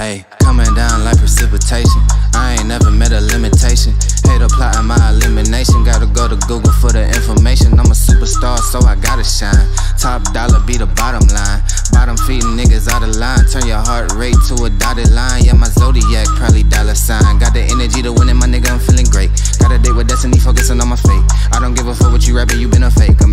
Ayy, coming down like precipitation. I ain't never met a limitation. Hate plotting my elimination. Gotta go to Google for the information. I'm a superstar, so I gotta shine. Top dollar be the bottom line. Bottom feeding niggas out of line. Turn your heart rate to a dotted line. Yeah, my zodiac probably dollar sign. Got the energy to win it, my nigga. I'm feeling great. Got a date with destiny, focusing on my fate. I don't give a fuck what you rapping, you been a fake. I'm